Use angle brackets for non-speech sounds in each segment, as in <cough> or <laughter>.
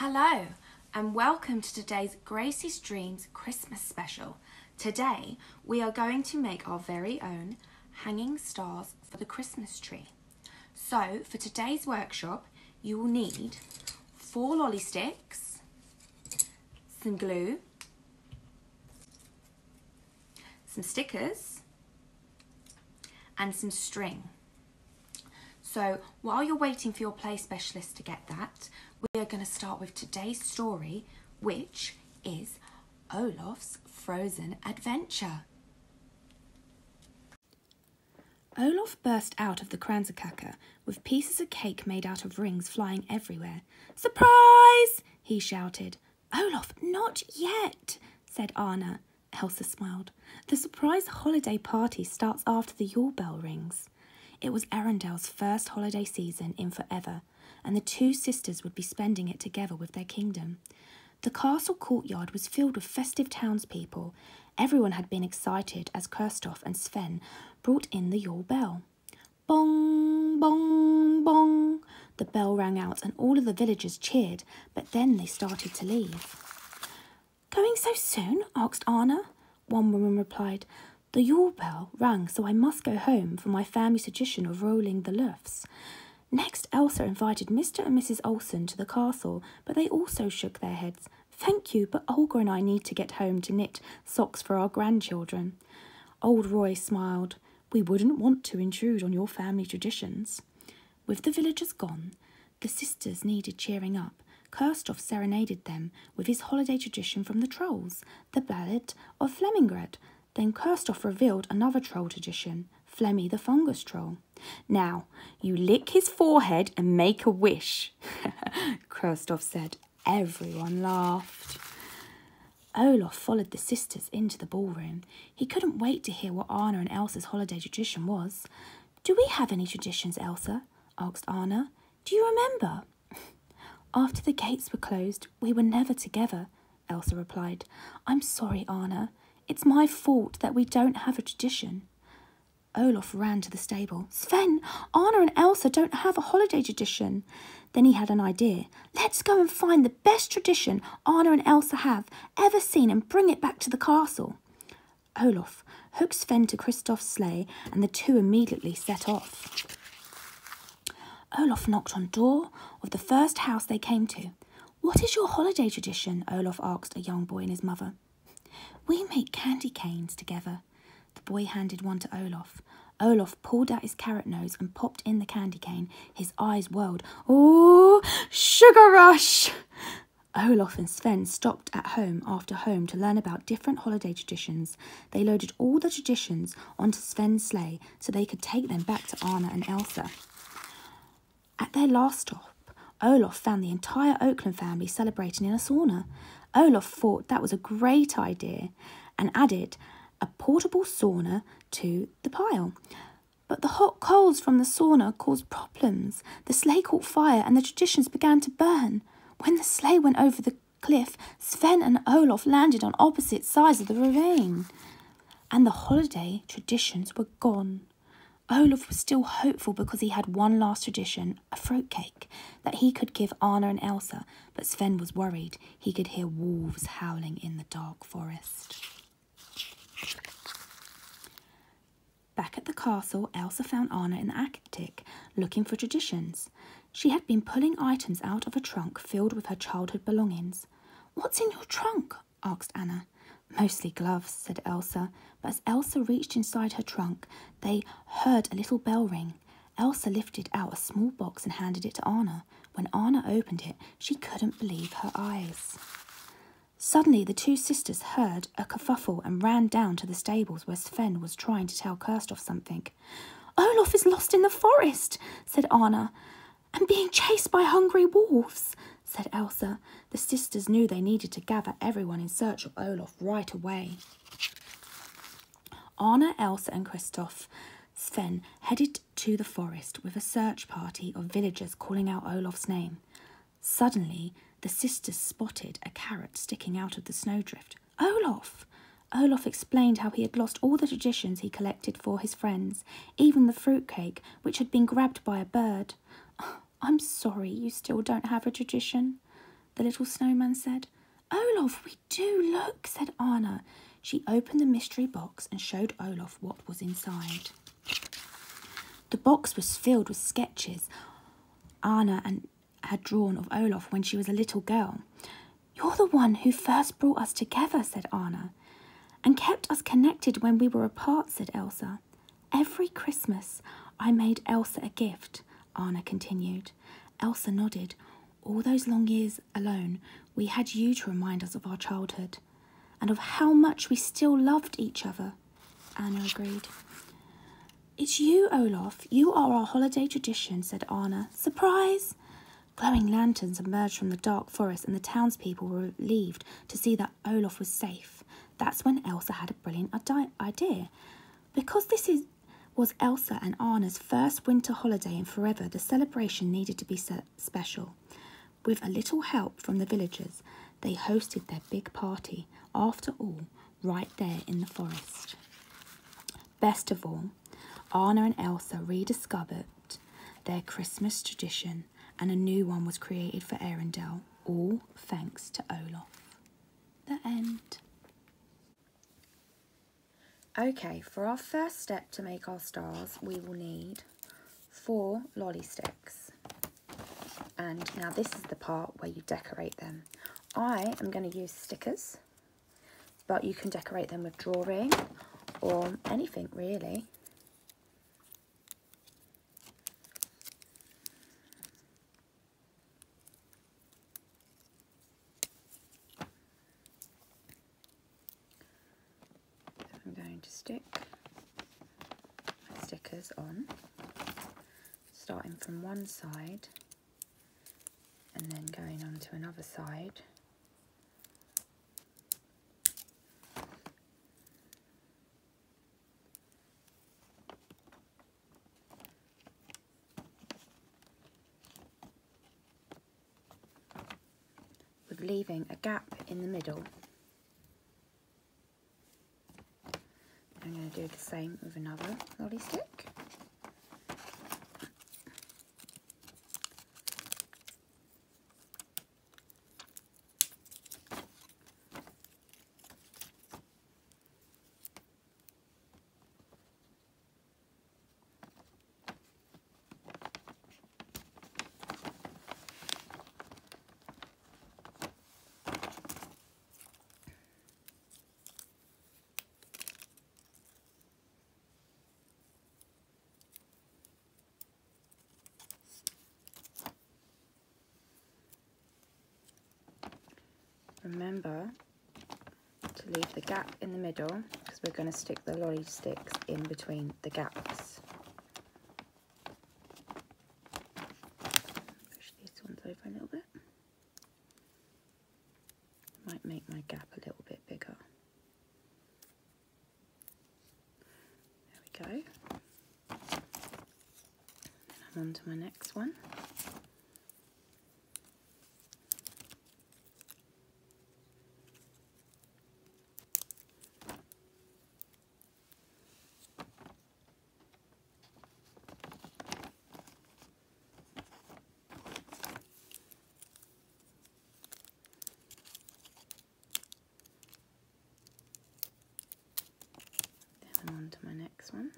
Hello, and welcome to today's Gracie's Dreams Christmas special. Today, we are going to make our very own hanging stars for the Christmas tree. So, for today's workshop, you will need four lolly sticks, some glue, some stickers, and some string. So while you're waiting for your play specialist to get that, going to start with today's story, which is Olaf's Frozen Adventure. Olaf burst out of the Kransekake with pieces of cake made out of rings flying everywhere. Surprise! he shouted. Olaf, not yet, said Anna. Elsa smiled. The surprise holiday party starts after the Yule bell rings. It was Arendelle's first holiday season in forever, and the two sisters would be spending it together with their kingdom. The castle courtyard was filled with festive townspeople. Everyone had been excited as Kristoff and Sven brought in the Yule bell. Bong, bong, bong. The bell rang out, and all of the villagers cheered, but then they started to leave. Going so soon? asked Anna. One woman replied, The Yule bell rang, so I must go home for my family tradition of rolling the lefse. Next, Elsa invited Mr. and Mrs. Olsen to the castle, but they also shook their heads. Thank you, but Olga and I need to get home to knit socks for our grandchildren. Old Roy smiled. We wouldn't want to intrude on your family traditions. With the villagers gone, the sisters needed cheering up. Kristoff serenaded them with his holiday tradition from the trolls, the ballad of Flemmingrad. Then Kristoff revealed another troll tradition, Flemmy the fungus troll. Now, you lick his forehead and make a wish, <laughs> Kristoff said. Everyone laughed. Olaf followed the sisters into the ballroom. He couldn't wait to hear what Anna and Elsa's holiday tradition was. Do we have any traditions, Elsa? asked Anna. Do you remember? <laughs> After the gates were closed, we were never together, Elsa replied. I'm sorry, Anna. It's my fault that we don't have a tradition. Olaf ran to the stable. Sven, Anna and Elsa don't have a holiday tradition. Then he had an idea. Let's go and find the best tradition Anna and Elsa have ever seen and bring it back to the castle. Olaf hooked Sven to Kristoff's sleigh and the two immediately set off. Olaf knocked on door of the first house they came to. What is your holiday tradition? Olaf asked a young boy and his mother. We make candy canes together. The boy handed one to Olaf. Olaf pulled out his carrot nose and popped in the candy cane. His eyes whirled. Oh, sugar rush! Olaf and Sven stopped at home after home to learn about different holiday traditions. They loaded all the traditions onto Sven's sleigh so they could take them back to Anna and Elsa. At their last stop, Olaf found the entire Oaken family celebrating in a sauna. Olaf thought that was a great idea and added a portable sauna to the pile. But the hot coals from the sauna caused problems. The sleigh caught fire and the traditions began to burn. When the sleigh went over the cliff, Sven and Olaf landed on opposite sides of the ravine. And the holiday traditions were gone. Olaf was still hopeful because he had one last tradition, a fruitcake, that he could give Anna and Elsa, but Sven was worried he could hear wolves howling in the dark forest. Back at the castle, Elsa found Anna in the attic, looking for traditions. She had been pulling items out of a trunk filled with her childhood belongings. What's in your trunk? asked Anna. Mostly gloves, said Elsa, but as Elsa reached inside her trunk, they heard a little bell ring. Elsa lifted out a small box and handed it to Anna. When Anna opened it, she couldn't believe her eyes. Suddenly, the two sisters heard a kerfuffle and ran down to the stables where Sven was trying to tell Kristoff something. Olaf is lost in the forest, said Anna, and being chased by hungry wolves, said Elsa. The sisters knew they needed to gather everyone in search of Olaf right away. Anna, Elsa, and Kristoff Sven headed to the forest with a search party of villagers calling out Olaf's name. Suddenly, the sisters spotted a carrot sticking out of the snowdrift. Olaf! Olaf explained how he had lost all the traditions he collected for his friends, even the fruitcake, which had been grabbed by a bird. <sighs> I'm sorry you still don't have a tradition. the little snowman said. Olaf, we do look, said Anna. She opened the mystery box and showed Olaf what was inside. The box was filled with sketches Anna and had drawn of Olaf when she was a little girl. You're the one who first brought us together, said Anna, and kept us connected when we were apart, said Elsa. Every Christmas I made Elsa a gift, Anna continued. Elsa nodded. All those long years alone, we had you to remind us of our childhood and of how much we still loved each other. Anna agreed. It's you, Olaf. You are our holiday tradition, said Anna. Surprise! Glowing lanterns emerged from the dark forest, and the townspeople were relieved to see that Olaf was safe. That's when Elsa had a brilliant idea. Because this is, was Elsa and Anna's first winter holiday in forever, the celebration needed to be special. With a little help from the villagers, they hosted their big party, after all, right there in the forest. Best of all, Anna and Elsa rediscovered their Christmas tradition and a new one was created for Arendelle, all thanks to Olaf. The end. Okay, for our first step to make our stars, we will need four lolly sticks. And now this is the part where you decorate them. I am going to use stickers, but you can decorate them with drawing or anything really. Stick my stickers on, starting from one side and then going on to another side. leaving a gap in the middle I'm going to do the same with another lolly stick. Remember to leave the gap in the middle because we're going to stick the lolly sticks in between the gaps. Push these ones over a little bit. Might make my gap a little bit bigger. There we go. I'm on to my next one. on to my next one.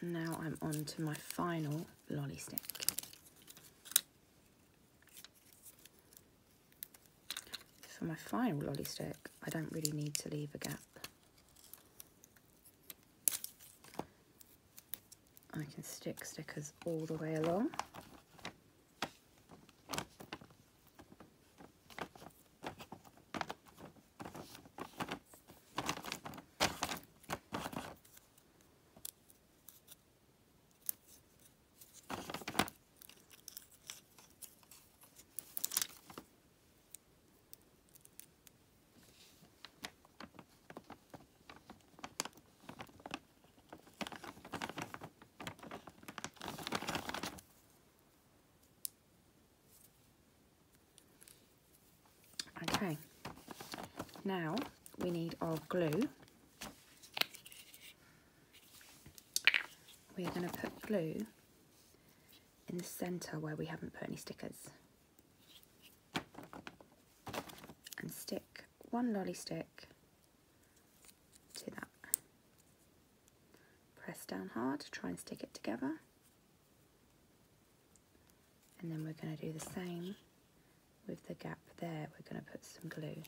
And now I'm on to my final lolly stick. For my final lolly stick, I don't really need to leave a gap. I can stick stickers all the way along. Now we need our glue. We're going to put glue in the centre where we haven't put any stickers. And stick one lolly stick to that. Press down hard to try and stick it together. And then we're going to do the same with the gap there. We're going to put some glue.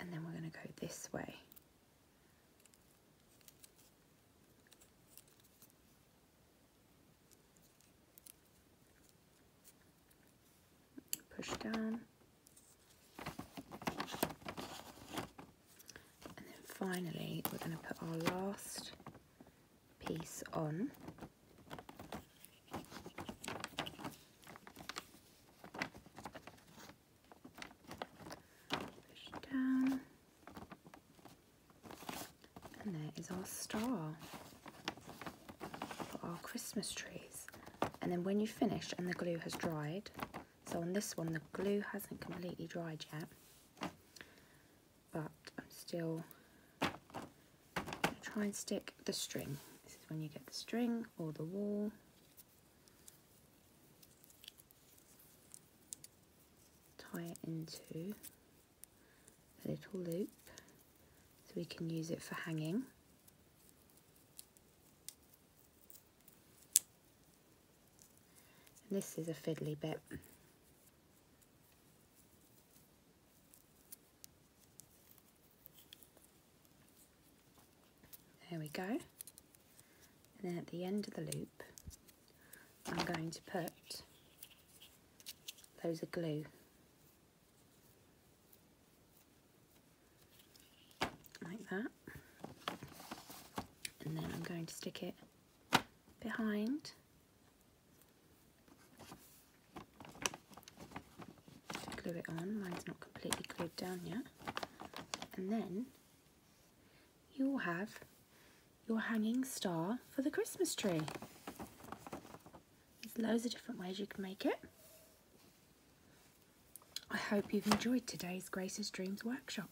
And then we're going to go this way. Push down. And then finally we're going to put our last piece on. Push down. Is our star for our Christmas trees. And then when you finish and the glue has dried, so on this one the glue hasn't completely dried yet, but I'm still try and stick the string. This is when you get the string or the wall. Tie it into a little loop so we can use it for hanging. This is a fiddly bit. There we go. And then at the end of the loop, I'm going to put loads of glue. Like that. And then I'm going to stick it behind. Glue it on, mine's not completely glued down yet. And then you'll have your hanging star for the Christmas tree. There's loads of different ways you can make it. I hope you've enjoyed today's Grace's Dreams workshop.